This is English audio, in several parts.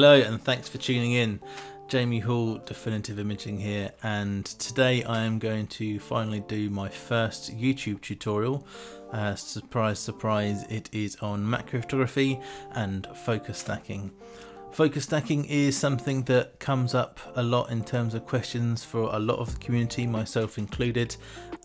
Hello and thanks for tuning in. Jamie Hall, Definitive Imaging here, and today I am going to finally do my first YouTube tutorial. Uh, surprise, surprise, it is on macro photography and focus stacking. Focus stacking is something that comes up a lot in terms of questions for a lot of the community, myself included.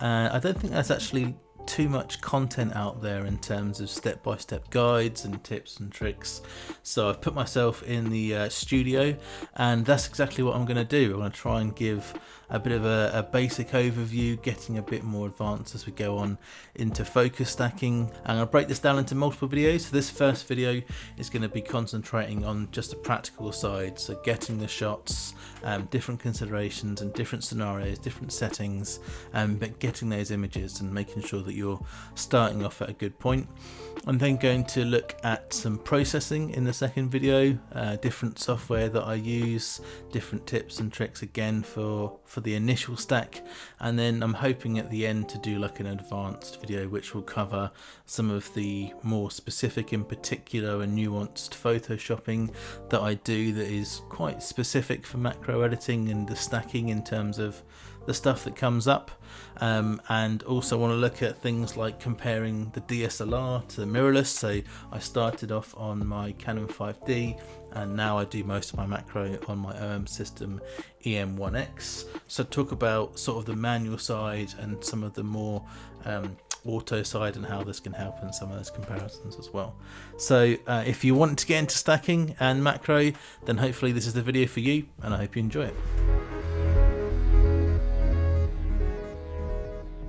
Uh, I don't think that's actually too much content out there in terms of step-by-step guides and tips and tricks. So I've put myself in the uh, studio and that's exactly what I'm going to do. I'm going to try and give a bit of a, a, basic overview getting a bit more advanced as we go on into focus stacking. I'm going to break this down into multiple videos. So this first video is going to be concentrating on just the practical side. So getting the shots um, different considerations and different scenarios different settings um, but getting those images and making sure that you're starting off at a good point. I'm then going to look at some processing in the second video, uh, different software that I use, different tips and tricks again for, for the initial stack, and then I'm hoping at the end to do like an advanced video which will cover some of the more specific in particular and nuanced photoshopping that I do that is quite specific for macro editing and the stacking in terms of the stuff that comes up um, and also want to look at things like comparing the DSLR to the mirrorless so I started off on my Canon 5D and now I do most of my macro on my OM system EM1X so talk about sort of the manual side and some of the more um, auto side and how this can help in some of those comparisons as well. So uh, if you want to get into stacking and macro then hopefully this is the video for you and I hope you enjoy it.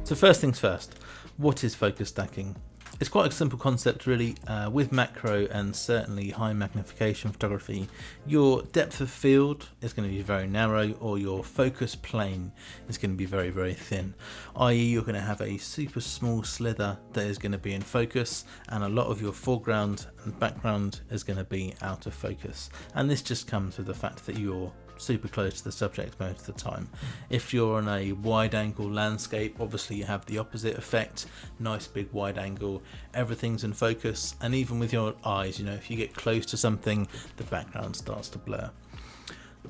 So first things first, what is focus stacking? It's quite a simple concept really. Uh, with macro and certainly high magnification photography, your depth of field is going to be very narrow or your focus plane is going to be very, very thin. I.e. you're going to have a super small slither that is going to be in focus and a lot of your foreground and background is going to be out of focus. And this just comes with the fact that you're super close to the subject most of the time. If you're on a wide angle landscape, obviously you have the opposite effect. Nice big wide angle, everything's in focus, and even with your eyes, you know, if you get close to something, the background starts to blur.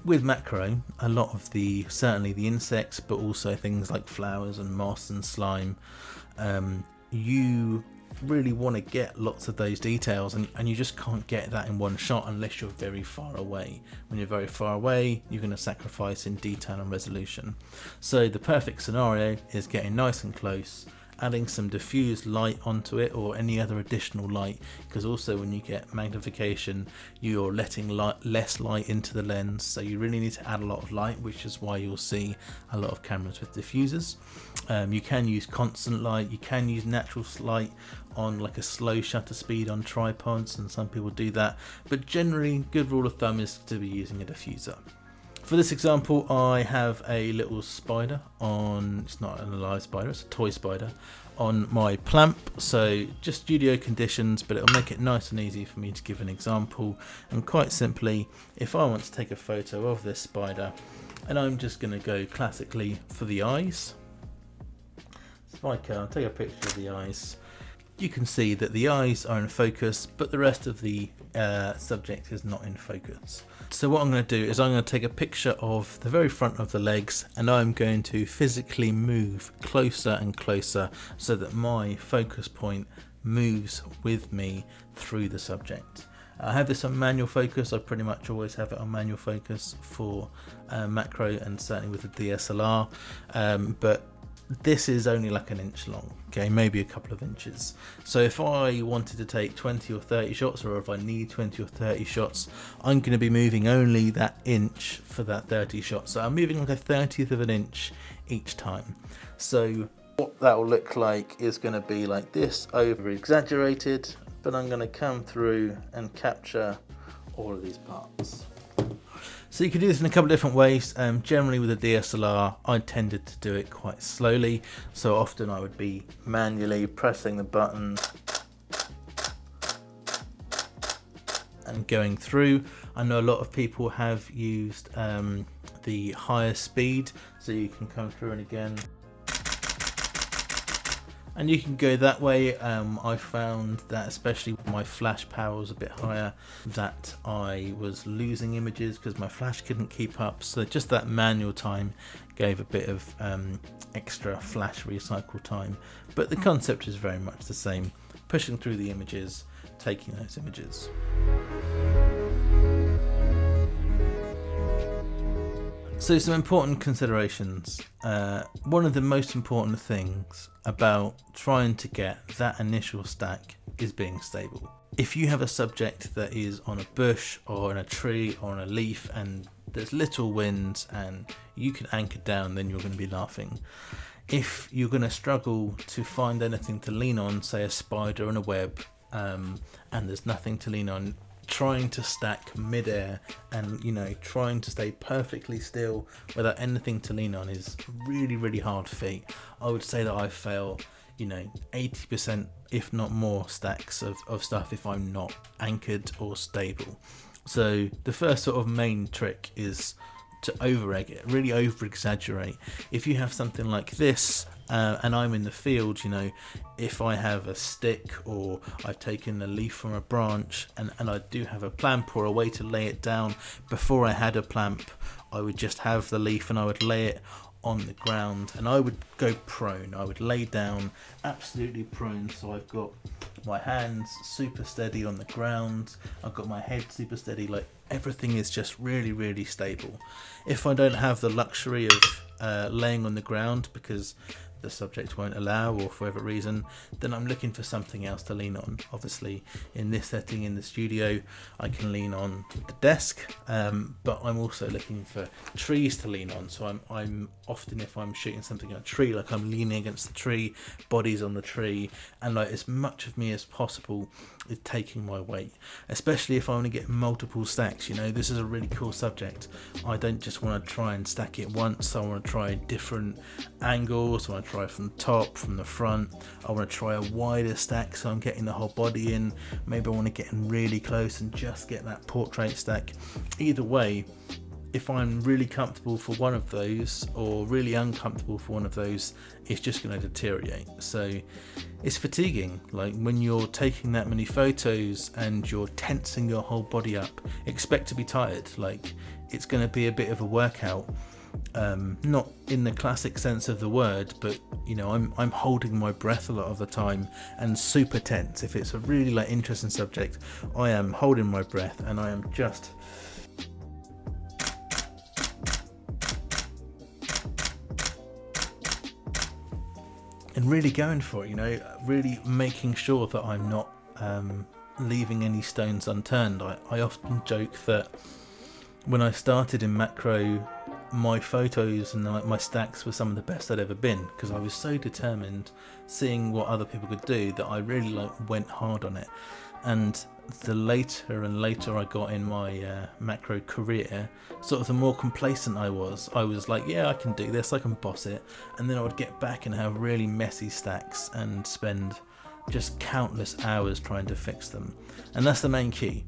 With macro, a lot of the certainly the insects, but also things like flowers and moss and slime, um, you really want to get lots of those details and, and you just can't get that in one shot unless you're very far away. When you're very far away, you're going to sacrifice in detail and resolution. So the perfect scenario is getting nice and close adding some diffused light onto it or any other additional light because also when you get magnification you're letting light, less light into the lens so you really need to add a lot of light which is why you'll see a lot of cameras with diffusers um, you can use constant light you can use natural light on like a slow shutter speed on tripods and some people do that but generally good rule of thumb is to be using a diffuser for this example, I have a little spider on, it's not an alive spider, it's a toy spider, on my plamp. So just studio conditions, but it'll make it nice and easy for me to give an example. And quite simply, if I want to take a photo of this spider, and I'm just going to go classically for the eyes. So if I can, take a picture of the eyes you can see that the eyes are in focus, but the rest of the uh, subject is not in focus. So what I'm going to do is I'm going to take a picture of the very front of the legs and I'm going to physically move closer and closer so that my focus point moves with me through the subject. I have this on manual focus, I pretty much always have it on manual focus for uh, macro and certainly with the DSLR, um, but this is only like an inch long okay? Maybe a couple of inches. So if I wanted to take 20 or 30 shots or if I need 20 or 30 shots I'm going to be moving only that inch for that 30 shots. So I'm moving like a 30th of an inch each time. So what that will look like is going to be like this over exaggerated but I'm going to come through and capture all of these parts so you can do this in a couple of different ways. Um, generally with a DSLR, I tended to do it quite slowly. So often I would be manually pressing the button and going through. I know a lot of people have used um, the higher speed, so you can come through and again and you can go that way. Um, I found that especially when my flash power was a bit higher, that I was losing images because my flash couldn't keep up. So just that manual time gave a bit of um, extra flash recycle time. But the concept is very much the same: pushing through the images, taking those images. So, some important considerations. Uh, one of the most important things about trying to get that initial stack is being stable. If you have a subject that is on a bush or on a tree or on a leaf and there's little wind and you can anchor down, then you're going to be laughing. If you're going to struggle to find anything to lean on, say a spider and a web, um, and there's nothing to lean on, trying to stack midair and you know trying to stay perfectly still without anything to lean on is really really hard feat. I would say that i fail you know 80% if not more stacks of, of stuff if i'm not anchored or stable. So the first sort of main trick is to over egg it really over exaggerate if you have something like this uh, and I'm in the field, you know, if I have a stick or I've taken a leaf from a branch and, and I do have a plamp or a way to lay it down, before I had a plamp, I would just have the leaf and I would lay it on the ground and I would go prone. I would lay down absolutely prone so I've got my hands super steady on the ground, I've got my head super steady, like everything is just really, really stable. If I don't have the luxury of uh, laying on the ground because the subject won't allow or for whatever reason, then I'm looking for something else to lean on. Obviously, in this setting in the studio, I can lean on the desk, um, but I'm also looking for trees to lean on. So I'm, I'm often, if I'm shooting something on a tree, like I'm leaning against the tree, bodies on the tree, and like as much of me as possible is taking my weight, especially if I want to get multiple stacks. You know, this is a really cool subject. I don't just want to try and stack it once, I want to try different angles, I want to try from the top, from the front. I want to try a wider stack so I'm getting the whole body in. Maybe I want to get in really close and just get that portrait stack. Either way, if I'm really comfortable for one of those or really uncomfortable for one of those, it's just going to deteriorate. So it's fatiguing. Like when you're taking that many photos and you're tensing your whole body up, expect to be tired. Like it's going to be a bit of a workout um, not in the classic sense of the word, but you know, I'm I'm holding my breath a lot of the time and super tense. If it's a really like interesting subject, I am holding my breath and I am just and really going for it. You know, really making sure that I'm not um, leaving any stones unturned. I, I often joke that when I started in macro my photos and like my stacks were some of the best I'd ever been because I was so determined seeing what other people could do that I really like went hard on it and the later and later I got in my uh, macro career sort of the more complacent I was I was like yeah I can do this I can boss it. And then I would get back and have really messy stacks and spend just countless hours trying to fix them. And that's the main key.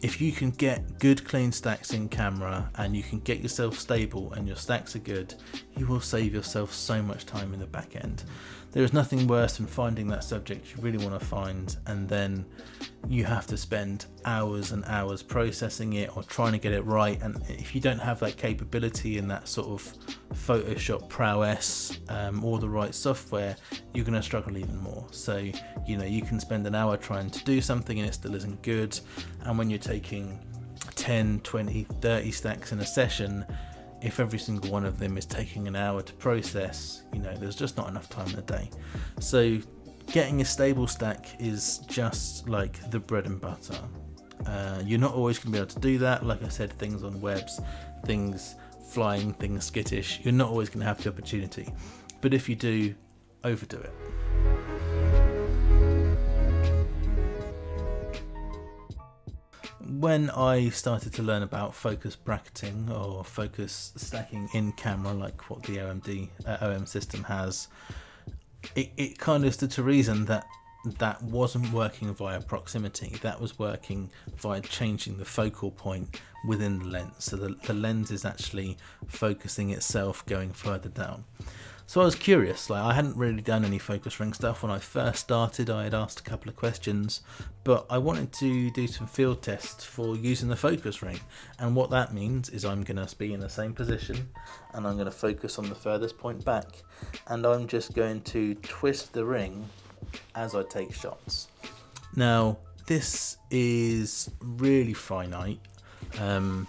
If you can get good clean stacks in camera and you can get yourself stable and your stacks are good, you will save yourself so much time in the back end. There is nothing worse than finding that subject you really want to find and then you have to spend hours and hours processing it or trying to get it right. And if you don't have that capability and that sort of Photoshop prowess um, or the right software, you're going to struggle even more. So, you know, you can spend an hour trying to do something and it still isn't good. And when you're taking 10, 20, 30 stacks in a session, if every single one of them is taking an hour to process, you know, there's just not enough time in the day. So, getting a stable stack is just like the bread and butter. Uh, you're not always going to be able to do that. Like I said, things on webs, things flying, things skittish, you're not always going to have the opportunity. But if you do, overdo it. When I started to learn about focus bracketing or focus stacking in camera, like what the OMD uh, OM system has, it, it kind of stood to reason that that wasn't working via proximity. That was working via changing the focal point within the lens. So the, the lens is actually focusing itself going further down. So I was curious, like I hadn't really done any focus ring stuff when I first started. I had asked a couple of questions, but I wanted to do some field tests for using the focus ring. And what that means is I'm going to be in the same position and I'm going to focus on the furthest point back and I'm just going to twist the ring as I take shots. Now, this is really finite. Um,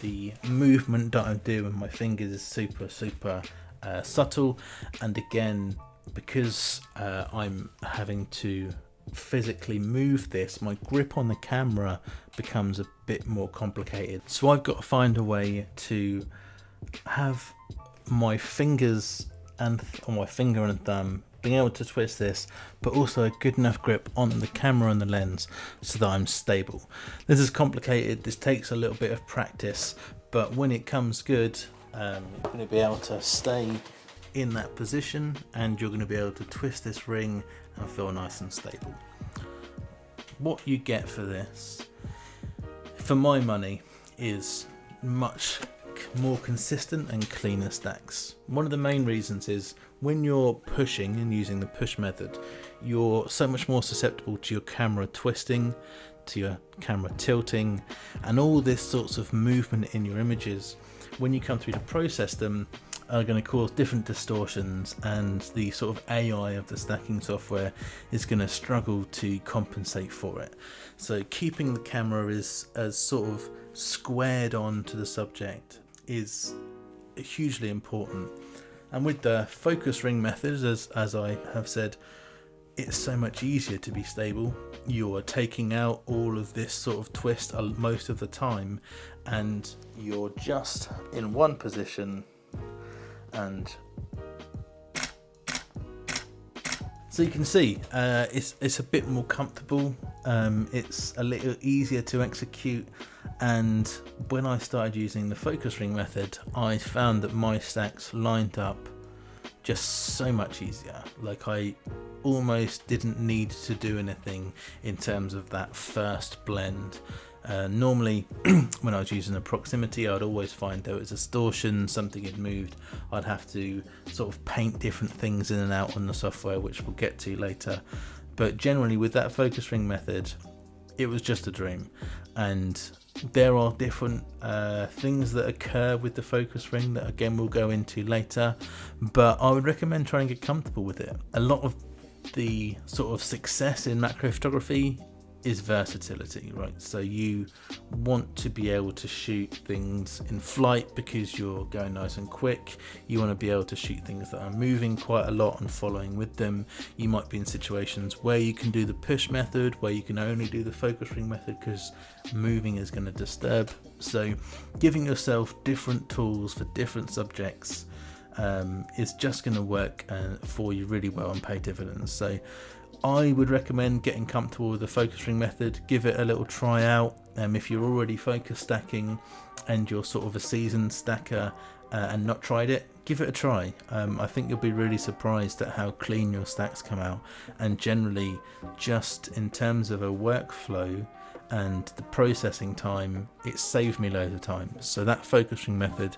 the movement that I do with my fingers is super, super uh, subtle. And again, because uh, I'm having to physically move this, my grip on the camera becomes a bit more complicated. So I've got to find a way to have my fingers and on my finger and thumb being able to twist this but also a good enough grip on the camera and the lens so that I'm stable. This is complicated, this takes a little bit of practice but when it comes good um, you're going to be able to stay in that position and you're going to be able to twist this ring and feel nice and stable. What you get for this, for my money, is much more consistent and cleaner stacks. One of the main reasons is when you're pushing and using the push method, you're so much more susceptible to your camera twisting, to your camera tilting, and all this sorts of movement in your images when you come through to process them are going to cause different distortions and the sort of AI of the stacking software is going to struggle to compensate for it. So keeping the camera is as sort of squared on to the subject is hugely important. And with the focus ring methods, as, as I have said, it's so much easier to be stable. You are taking out all of this sort of twist most of the time, and you're just in one position and so you can see uh, it's it's a bit more comfortable. Um, it's a little easier to execute. And when I started using the focus ring method I found that my stacks lined up just so much easier. Like I almost didn't need to do anything in terms of that first blend uh, normally, when I was using a proximity, I'd always find there was a distortion, something had moved. I'd have to sort of paint different things in and out on the software, which we'll get to later. But generally, with that focus ring method, it was just a dream. And there are different uh, things that occur with the focus ring that, again, we'll go into later. But I would recommend trying to get comfortable with it. A lot of the sort of success in macro photography is versatility, right? So you want to be able to shoot things in flight because you're going nice and quick. You want to be able to shoot things that are moving quite a lot and following with them. You might be in situations where you can do the push method, where you can only do the focus ring method because moving is going to disturb. So giving yourself different tools for different subjects um, is just going to work uh, for you really well and pay dividends. So I would recommend getting comfortable with the focus ring method. Give it a little try out. Um, if you're already focus stacking and you're sort of a seasoned stacker uh, and not tried it, give it a try. Um, I think you'll be really surprised at how clean your stacks come out. And generally, just in terms of a workflow and the processing time, it saved me loads of time. So that focusing method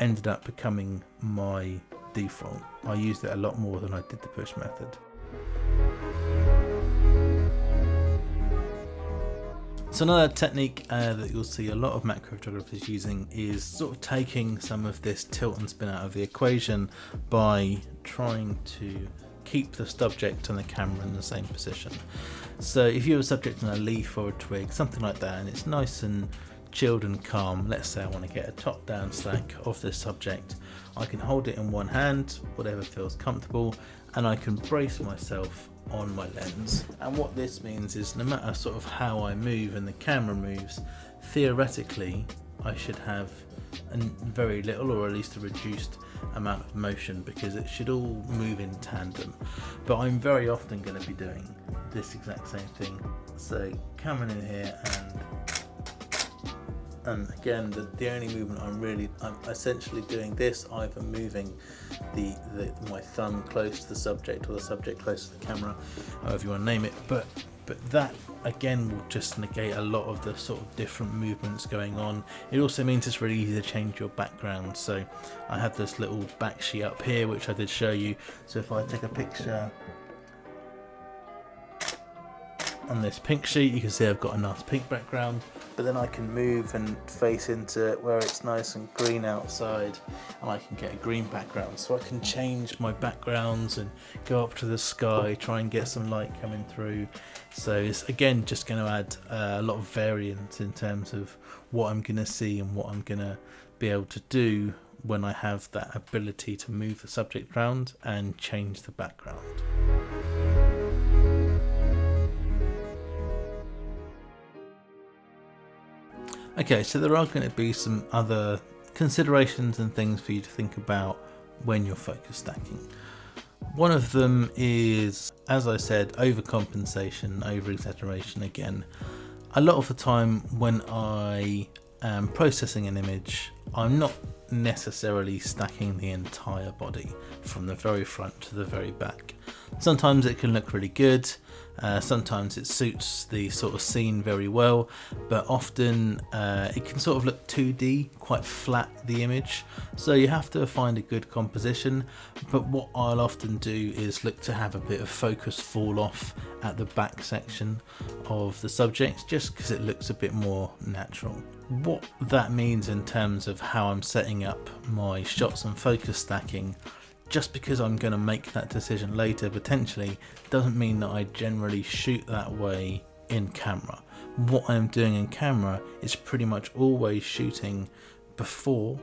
ended up becoming my default. I used it a lot more than I did the push method. So another technique uh, that you'll see a lot of macro photographers using is sort of taking some of this tilt and spin out of the equation by trying to keep the subject and the camera in the same position. So if you have a subject on a leaf or a twig, something like that, and it's nice and chilled and calm, let's say I want to get a top down stack of this subject, I can hold it in one hand, whatever feels comfortable, and I can brace myself on my lens. And what this means is no matter sort of how I move and the camera moves, theoretically I should have very little or at least a reduced amount of motion because it should all move in tandem. But I'm very often going to be doing this exact same thing. So coming in here and and again the, the only movement I'm really I'm essentially doing this either moving the, the my thumb close to the subject or the subject close to the camera however you want to name it but but that again will just negate a lot of the sort of different movements going on. It also means it's really easy to change your background. So I have this little back sheet up here, which I did show you. So if I take a picture on this pink sheet, you can see I've got a nice pink background, but then I can move and face into it where it's nice and green outside and I can get a green background. So I can change my backgrounds and go up to the sky, try and get some light coming through. So it's again just going to add uh, a lot of variance in terms of what I'm going to see and what I'm going to be able to do when I have that ability to move the subject around and change the background. Okay, so there are going to be some other considerations and things for you to think about when you're focus stacking. One of them is, as I said, overcompensation, over exaggeration again. A lot of the time when I am processing an image, I'm not necessarily stacking the entire body from the very front to the very back. Sometimes it can look really good, uh, sometimes it suits the sort of scene very well, but often uh, it can sort of look 2D, quite flat the image. So you have to find a good composition. But what I'll often do is look to have a bit of focus fall off at the back section of the subject, just because it looks a bit more natural. What that means in terms of how I'm setting up my shots and focus stacking just because I'm going to make that decision later potentially doesn't mean that I generally shoot that way in camera. What I'm doing in camera is pretty much always shooting before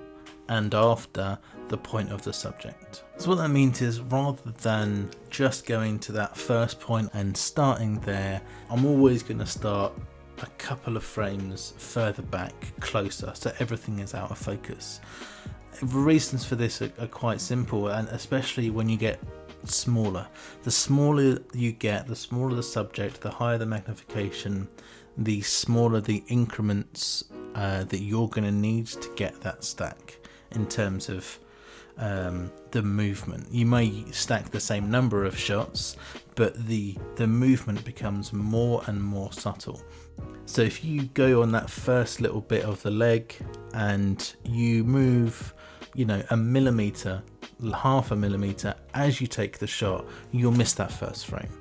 and after the point of the subject. So what that means is rather than just going to that first point and starting there, I'm always going to start a couple of frames further back closer so everything is out of focus the reasons for this are, are quite simple, and especially when you get smaller. The smaller you get, the smaller the subject, the higher the magnification, the smaller the increments uh, that you're going to need to get that stack in terms of um, the movement. You may stack the same number of shots, but the the movement becomes more and more subtle. So if you go on that first little bit of the leg and you move you know, a millimeter, half a millimeter as you take the shot, you'll miss that first frame.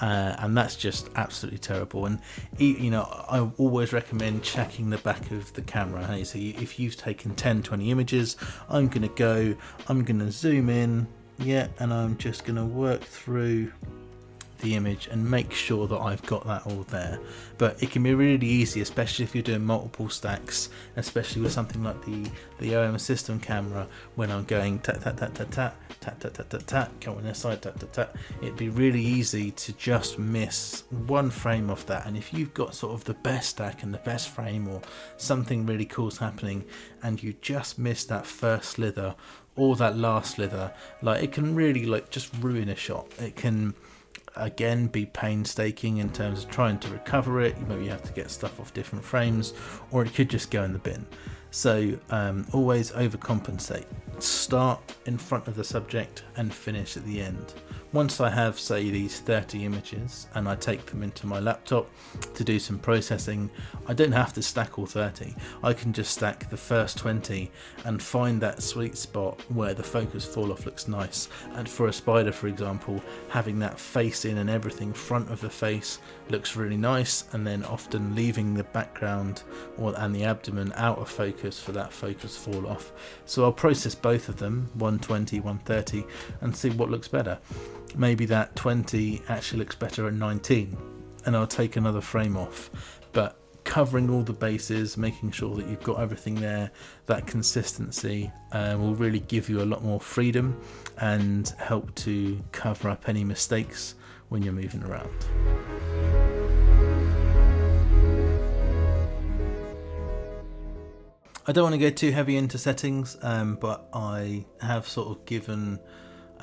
Uh, and that's just absolutely terrible. And you know, I always recommend checking the back of the camera. Hey, so if you've taken 10, 20 images, I'm to go, I'm to zoom in, yeah, and I'm just to work through the image and make sure that I've got that all there. But it can be really easy, especially if you're doing multiple stacks, especially with something like the, the OM system camera, when I'm going tat tat tat tat tat, tat tat tat tat tat, come on this side, tat tat tat, it'd be really easy to just miss one frame of that. And if you've got sort of the best stack and the best frame or something really cool's happening and you just miss that first slither or that last slither, like it can really like just ruin a shot. It can again be painstaking in terms of trying to recover it. Maybe you have to get stuff off different frames, or it could just go in the bin. So um, always overcompensate. Start in front of the subject and finish at the end. Once I have, say, these 30 images and I take them into my laptop to do some processing, I don't have to stack all 30. I can just stack the first 20 and find that sweet spot where the focus fall off looks nice. And for a spider, for example, having that face in and everything front of the face looks really nice, and then often leaving the background or and the abdomen out of focus for that focus fall off. So I'll process both of them, 120, 130, and see what looks better maybe that 20 actually looks better at 19 and I'll take another frame off. But covering all the bases, making sure that you've got everything there, that consistency uh, will really give you a lot more freedom and help to cover up any mistakes when you're moving around. I don't want to go too heavy into settings, um, but I have sort of given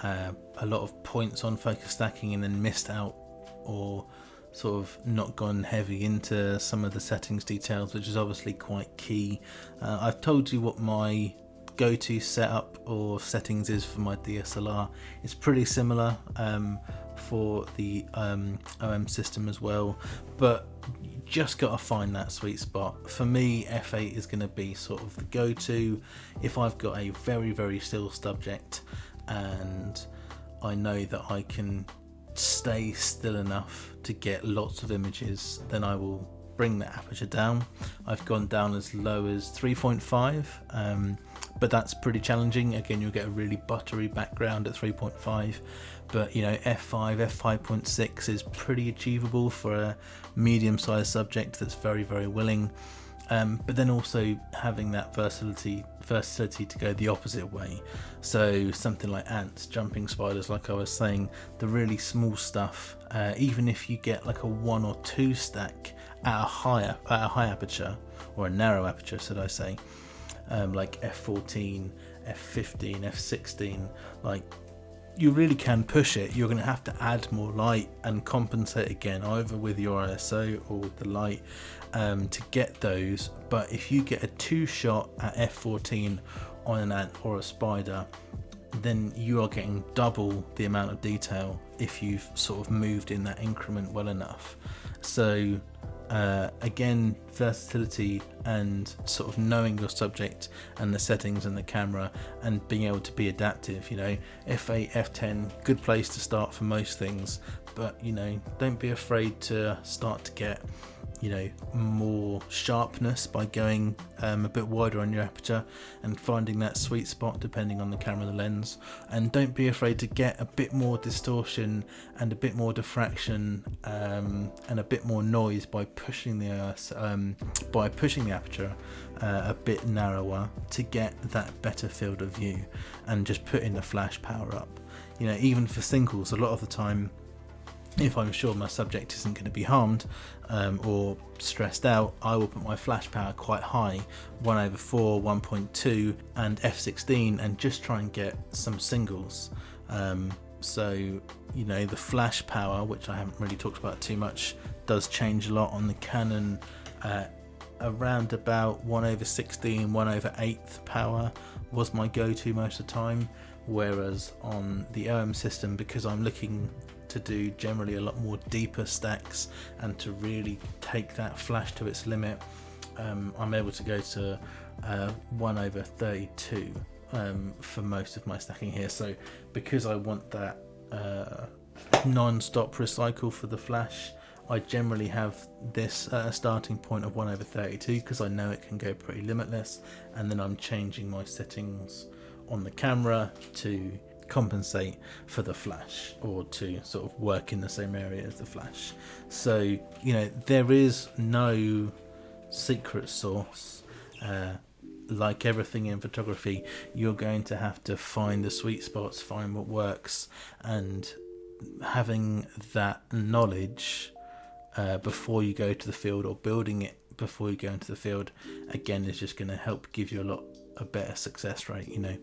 uh, a lot of points on focus stacking and then missed out or sort of not gone heavy into some of the settings details, which is obviously quite key. Uh, I've told you what my go-to setup or settings is for my DSLR. It's pretty similar, um, for the um, OM system as well, but you just got to find that sweet spot. For me, f8 is to be sort of the go to if I've got a very, very still subject and I know that I can stay still enough to get lots of images, then I will bring the aperture down. I've gone down as low as 3.5, um, but that's pretty challenging. Again, you'll get a really buttery background at 3.5, but you know, f5, f5.6 is pretty achievable for a medium sized subject that's very, very willing. Um, but then also having that versatility versatility to go the opposite way. So something like ants jumping spiders like i was saying the really small stuff uh, even if you get like a one or two stack at a higher at a high aperture or a narrow aperture should i say um, like f14 f15 f16 like you really can push it. You're going to have to add more light and compensate again either with your iso or with the light um, to get those but if you get a two shot at f14 on an ant or a spider then you are getting double the amount of detail if you've sort of moved in that increment well enough so uh, again, versatility and sort of knowing your subject and the settings and the camera and being able to be adaptive. You know, F8, F10, good place to start for most things, but you know, don't be afraid to start to get you know more sharpness by going um, a bit wider on your aperture and finding that sweet spot depending on the camera the lens. And don't be afraid to get a bit more distortion and a bit more diffraction um, and a bit more noise by pushing the uh, um, by pushing the aperture uh, a bit narrower to get that better field of view and just putting the flash power up. You know even for singles a lot of the time if I'm sure my subject isn't going to be harmed um, or stressed out, I will put my flash power quite high 1 over 4, 1.2, and f16 and just try and get some singles. Um, so, you know, the flash power, which I haven't really talked about too much, does change a lot on the Canon. Uh, around about 1 over 16, 1 over 8th power was my go to most of the time. Whereas on the OM system, because I'm looking to do generally a lot more deeper stacks and to really take that flash to its limit, um, I'm able to go to uh, 1 over 32 um, for most of my stacking here. So because I want that uh, non-stop recycle for the flash, I generally have this a starting point of 1 over 32 because I know it can go pretty limitless and then I'm changing my settings on the camera to compensate for the flash or to sort of work in the same area as the flash. So, you know, there is no secret source. Uh, like everything in photography, you're going to have to find the sweet spots, find what works, and having that knowledge uh, before you go to the field or building it before you go into the field again is just going to help give you a lot a better success rate you know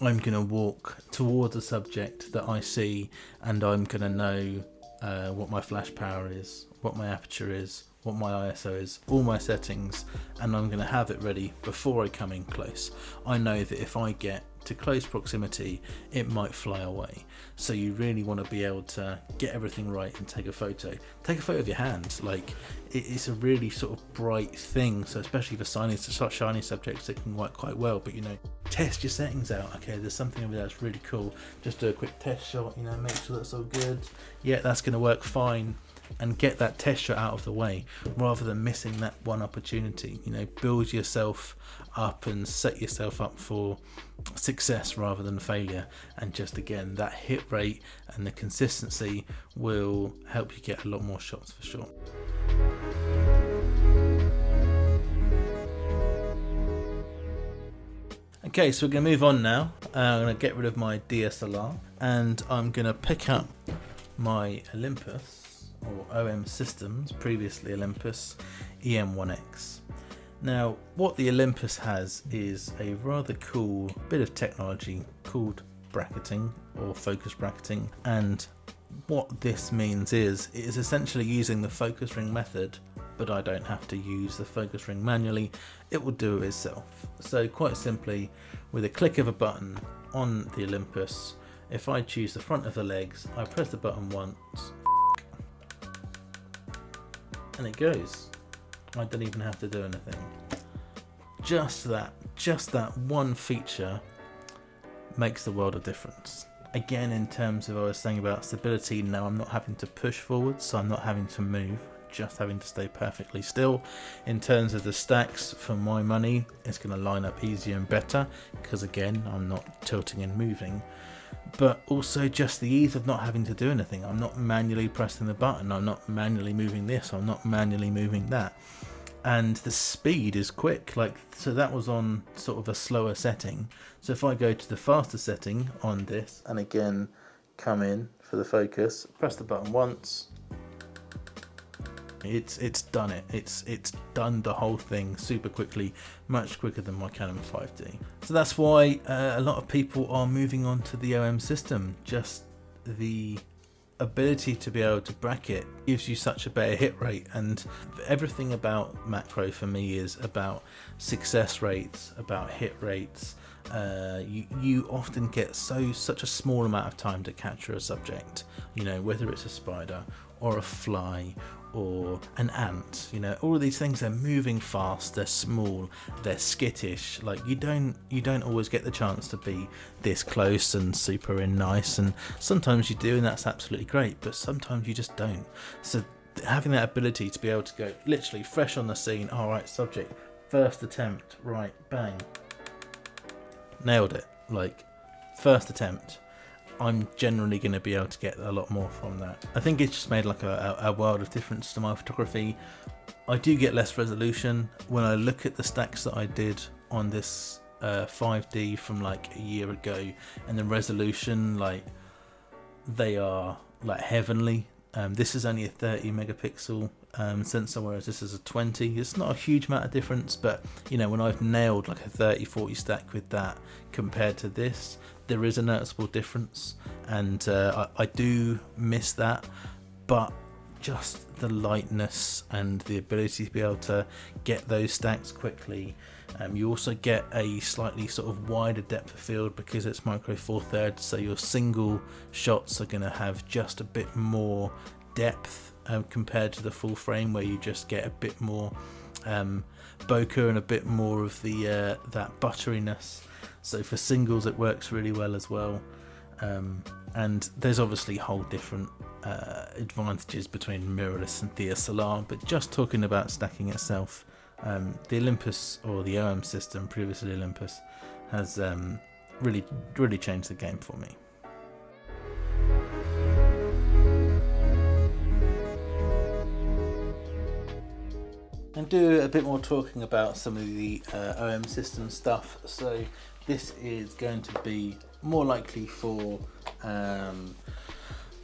I'm going to walk towards a subject that I see and I'm going to know uh, what my flash power is, what my aperture is, what my ISO is, all my settings, and I'm going to have it ready before I come in close. I know that if I get to close proximity, it might fly away. So you really want to be able to get everything right and take a photo. Take a photo of your hand. Like it's a really sort of bright thing. So especially for shiny, shiny subjects, it can work quite well. But you know, test your settings out. Okay, there's something over there that's really cool. Just do a quick test shot. You know, make sure that's all good. Yeah, that's going to work fine and get that test shot out of the way rather than missing that one opportunity. You know, build yourself up and set yourself up for success rather than failure. And just again, that hit rate and the consistency will help you get a lot more shots for sure. Okay, so we're going to move on now. Uh, I'm going to get rid of my DSLR and I'm going to pick up my Olympus or OM Systems, previously Olympus EM1X. Now, what the Olympus has is a rather cool bit of technology called bracketing or focus bracketing, and what this means is it is essentially using the focus ring method, but I don't have to use the focus ring manually, it will do it itself. So, quite simply, with a click of a button on the Olympus, if I choose the front of the legs, I press the button once, and it goes. I don't even have to do anything. Just that, just that one feature makes the world of difference. Again, in terms of what I was saying about stability, now I'm not having to push forward, so I'm not having to move, just having to stay perfectly still. In terms of the stacks, for my money, it's going to line up easier and better, because again, I'm not tilting and moving but also just the ease of not having to do anything. I'm not manually pressing the button, I'm not manually moving this, I'm not manually moving that. And the speed is quick, like so that was on sort of a slower setting. So if I go to the faster setting on this and again come in for the focus, press the button once, it's it's done it. It's it's done the whole thing super quickly, much quicker than my Canon 5D. So that's why uh, a lot of people are moving on to the OM system. Just the ability to be able to bracket gives you such a better hit rate and everything about macro for me is about success rates about hit rates uh, you, you often get so such a small amount of time to capture a subject you know whether it's a spider or a fly or an ant you know all of these things they're moving fast they're small they're skittish. Like you don't you don't always get the chance to be this close and super in nice and sometimes you do and that's absolutely great but sometimes you just don't. So having that ability to be able to go literally fresh on the scene all right subject first attempt right bang. Nailed it. Like first attempt I'm generally going to be able to get a lot more from that. I think it's just made like a, a, world of difference to my photography. I do get less resolution when I look at the stacks that I did on this uh, 5D from like a year ago, and the resolution like they are like heavenly. Um, this is only a 30 megapixel um, sensor, whereas this is a 20. It's not a huge amount of difference, but you know when I've nailed like a 30-40 stack with that compared to this, there is a noticeable difference, and uh, I, I do miss that. But just the lightness and the ability to be able to get those stacks quickly. Um, you also get a slightly sort of wider depth of field because it's micro four thirds, so your single shots are going to have just a bit more depth um, compared to the full frame, where you just get a bit more um, bokeh and a bit more of the uh, that butteriness. So for singles, it works really well as well. Um, and there's obviously whole different uh, advantages between mirrorless and DSLR, but just talking about stacking itself, um, the Olympus or the OM system, previously Olympus, has um, really really changed the game for me. And do a bit more talking about some of the uh, OM system stuff. So this is going to be more likely for um,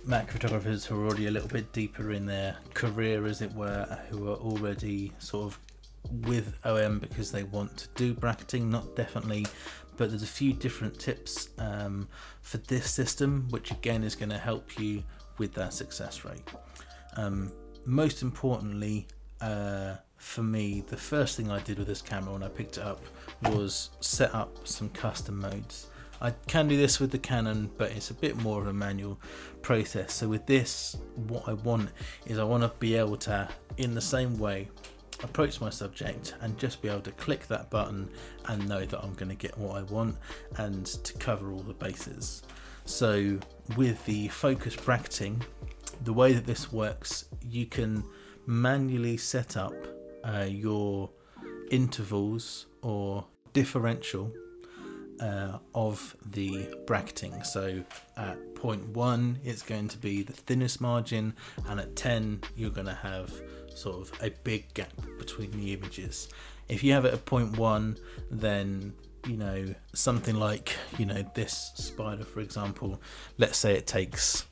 Mac photographers who are already a little bit deeper in their career, as it were, who are already sort of with OM because they want to do bracketing, not definitely, but there's a few different tips um, for this system, which again is going to help you with that success rate. Um, most importantly, uh, for me, the first thing I did with this camera when I picked it up was set up some custom modes. I can do this with the Canon, but it's a bit more of a manual process. So with this, what I want is I want to be able to, in the same way, approach my subject and just be able to click that button and know that I'm going to get what I want and to cover all the bases. So with the focus bracketing, the way that this works, you can manually set up uh, your intervals or differential uh, of the bracketing. So at point one, it's going to be the thinnest margin, and at 10, you're going to have sort of a big gap between the images. If you have it at point one, then you know something like you know this spider, for example. Let's say it takes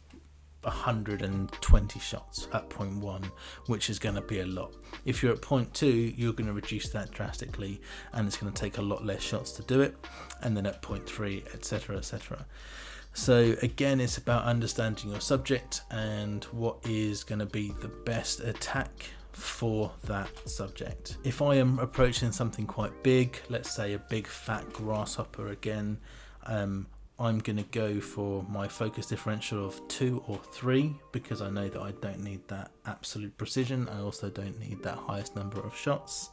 120 shots at point one, which is going to be a lot. If you're at point two, you're going to reduce that drastically, and it's going to take a lot less shots to do it. And then at point three, etc., etc. So again, it's about understanding your subject and what is going to be the best attack for that subject. If I am approaching something quite big, let's say a big fat grasshopper again, um, I'm going to go for my focus differential of 2 or 3 because I know that I don't need that absolute precision. I also don't need that highest number of shots.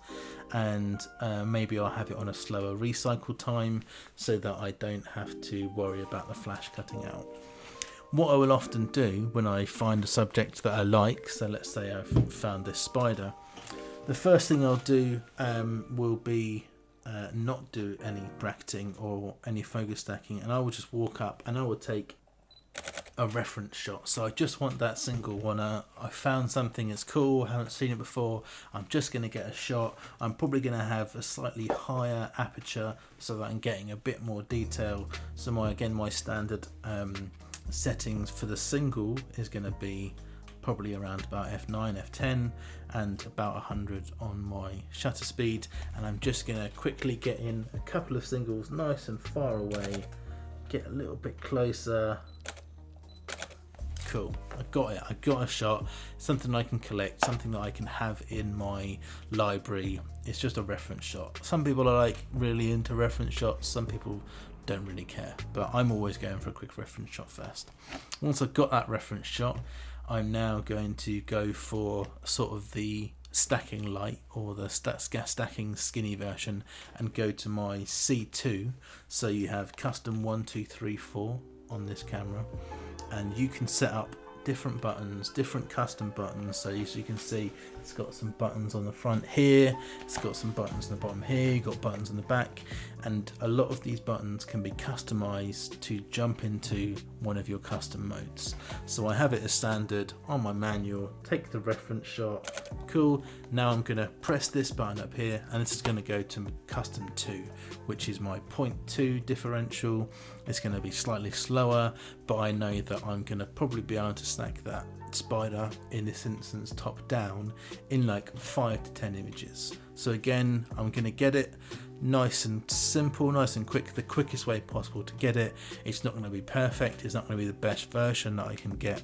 And uh, maybe I'll have it on a slower recycle time so that I don't have to worry about the flash cutting out. What I will often do when I find a subject that I like, so let's say I've found this spider, the first thing I'll do um, will be uh, not do any bracketing or any focus stacking and I will just walk up and I will take a reference shot. So I just want that single one uh, I found something that's cool I haven't seen it before. I'm just going to get a shot. I'm probably going to have a slightly higher aperture so that I'm getting a bit more detail. So my again my standard um, settings for the single is going to be probably around about f9 f10 and about 100 on my shutter speed. And I'm just to quickly get in a couple of singles nice and far away. Get a little bit closer. Cool. I got it. I got a shot. Something I can collect something that I can have in my library. It's just a reference shot. Some people are like really into reference shots. Some people don't really care. But I'm always going for a quick reference shot first. Once I've got that reference shot I'm now going to go for sort of the stacking light or the stat stacking skinny version and go to my C2 so you have custom 1234 on this camera and you can set up different buttons, different custom buttons. So as you can see, it's got some buttons on the front here, it's got some buttons on the bottom here, you've got buttons on the back, and a lot of these buttons can be customized to jump into one of your custom modes. So I have it as standard on my manual, take the reference shot, cool. Now I'm gonna press this button up here and this is gonna go to custom 2, which is my 0.2 differential. It's gonna be slightly slower, but I know that I'm gonna probably be able to stack that spider in this instance top down in like 5 to 10 images. So again, I'm gonna get it nice and simple, nice and quick, the quickest way possible to get it. It's not going to be perfect, it's not going to be the best version that I can get,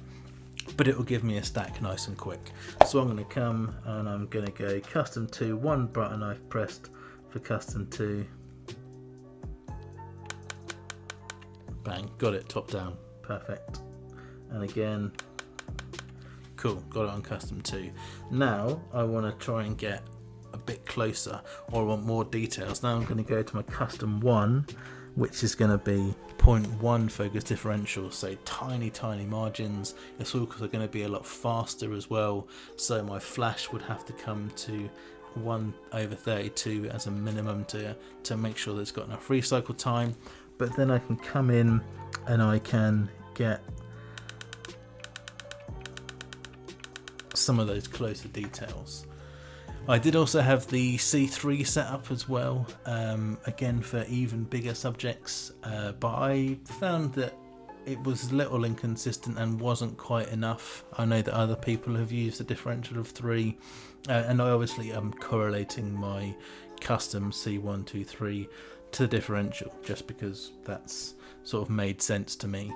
but it will give me a stack nice and quick. So I'm going to come and I'm going to go custom 2, one button I've pressed for custom 2. Bang, got it top down, perfect. And again, cool, got it on custom 2. Now I want to try and get a bit closer or I want more details. Now I'm going to go to my custom one, which is going to be 0.1 focus differential, so tiny, tiny margins. It's also going to be a lot faster as well, so my flash would have to come to 1 over 32 as a minimum to, to make sure that it's got enough recycle time. But then I can come in and I can get some of those closer details. I did also have the C3 set up as well, um, again for even bigger subjects, uh, but I found that it was a little inconsistent and wasn't quite enough. I know that other people have used a differential of 3, uh, and I obviously am correlating my custom C123 to the differential just because that's sort of made sense to me.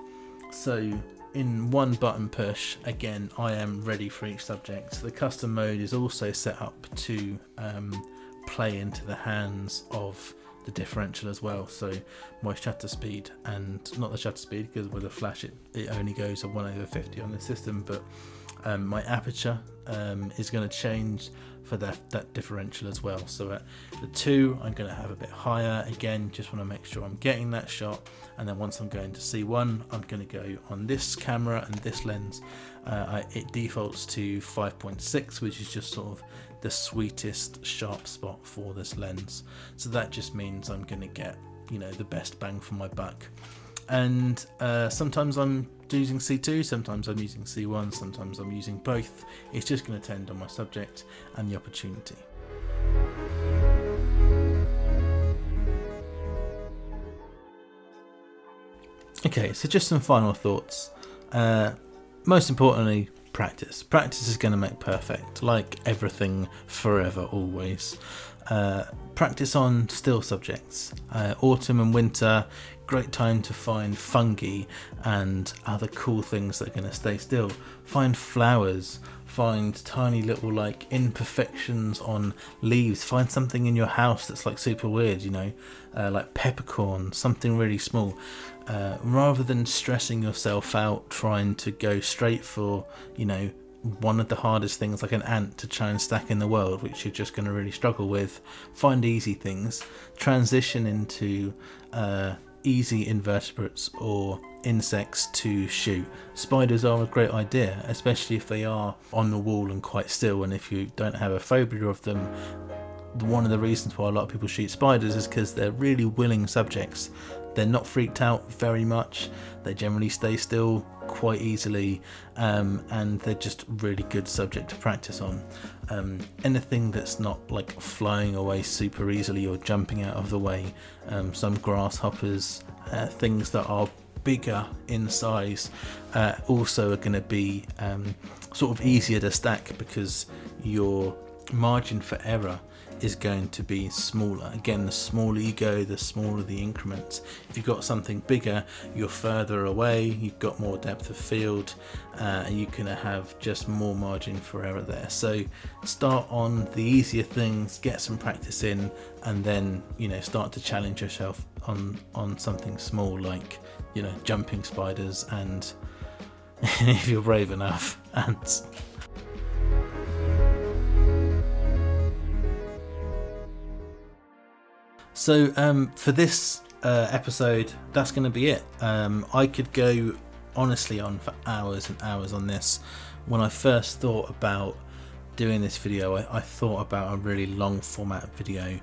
So in one button push, again, I am ready for each subject. The custom mode is also set up to um, play into the hands of the differential as well. So my shutter speed and not the shutter speed because with a flash it, it only goes at 1 over 50 on the system, but um, my aperture um, is going to change for that, that differential as well. So at the 2 I'm going to have a bit higher, again just want to make sure I'm getting that shot and then once I'm going to C1 I'm going to go on this camera and this lens uh, it defaults to 5.6 which is just sort of the sweetest sharp spot for this lens. So that just means I'm going to get you know the best bang for my buck and uh, sometimes I'm using C2, sometimes I'm using C1, sometimes I'm using both. It's just going to depend on my subject and the opportunity. Okay, so just some final thoughts. Uh, most importantly, practice. Practice is going to make perfect, like everything forever, always. Uh, practice on still subjects. Uh, autumn and winter, great time to find fungi and other cool things that are going to stay still. Find flowers, find tiny little like imperfections on leaves. Find something in your house that's like super weird, you know, uh, like peppercorn, something really small. Uh, rather than stressing yourself out trying to go straight for, you know, one of the hardest things like an ant to try and stack in the world, which you're just going to really struggle with, find easy things, transition into uh, easy invertebrates or insects to shoot. Spiders are a great idea, especially if they are on the wall and quite still, and if you don't have a phobia of them. One of the reasons why a lot of people shoot spiders is because they're really willing subjects. They're not freaked out very much. They generally stay still quite easily, um, and they're just really good subject to practice on. Um, anything that's not like flying away super easily or jumping out of the way, um, some grasshoppers, uh, things that are bigger in size uh, also are going to be um, sort of easier to stack because your margin for error is going to be smaller. Again, the smaller you go, the smaller the increments. If you've got something bigger, you're further away, you've got more depth of field, uh, and you can have just more margin for error there. So start on the easier things, get some practice in, and then you know start to challenge yourself on on something small like you know jumping spiders and if you're brave enough ants. So um, for this uh, episode, that's going to be it. Um, I could go honestly on for hours and hours on this. When I first thought about doing this video, I, I thought about a really long format video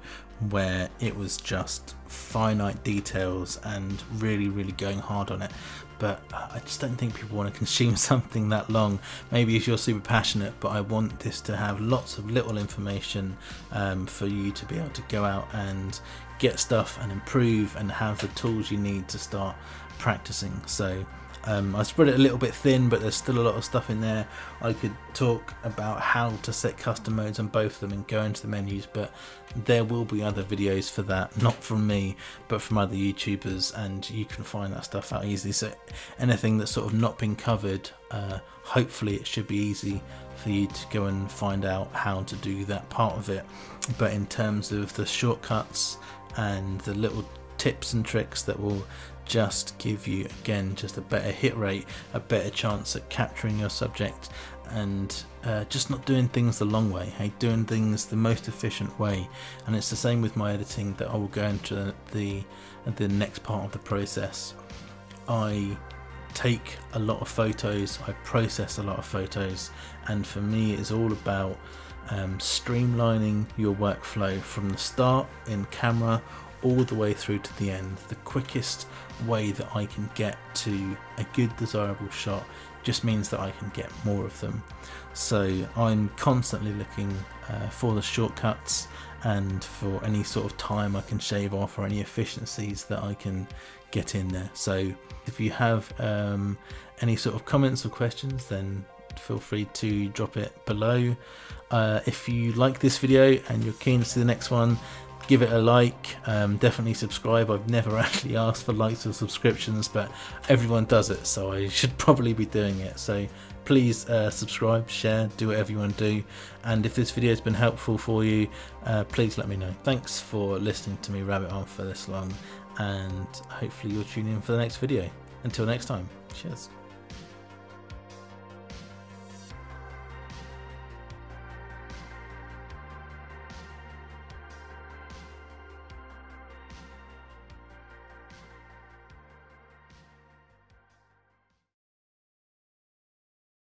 where it was just finite details and really, really going hard on it but I just don't think people want to consume something that long. Maybe if you're super passionate, but I want this to have lots of little information um, for you to be able to go out and get stuff and improve and have the tools you need to start practicing. So um, I spread it a little bit thin, but there's still a lot of stuff in there. I could talk about how to set custom modes on both of them and go into the menus, but there will be other videos for that, not from me, but from other YouTubers, and you can find that stuff out easily. So anything that's sort of not been covered, uh, hopefully it should be easy for you to go and find out how to do that part of it. But in terms of the shortcuts and the little tips and tricks that will just give you again just a better hit rate a better chance at capturing your subject and uh, just not doing things the long way hey? Doing things the most efficient way. And it's the same with my editing that I will go into the the next part of the process. I take a lot of photos I process a lot of photos and for me it's all about um, streamlining your workflow from the start in camera all the way through to the end. The quickest way that I can get to a good desirable shot just means that I can get more of them. So I'm constantly looking uh, for the shortcuts and for any sort of time I can shave off or any efficiencies that I can get in there. So if you have um, any sort of comments or questions, then feel free to drop it below. Uh, if you like this video and you're keen to see the next one, give it a like um, definitely subscribe. I've never actually asked for likes or subscriptions but everyone does it so i should probably be doing it. So please uh, subscribe share do whatever you want to do. And if this video has been helpful for you uh, please let me know. Thanks for listening to me rabbit on for this long and hopefully you'll tune in for the next video. Until next time cheers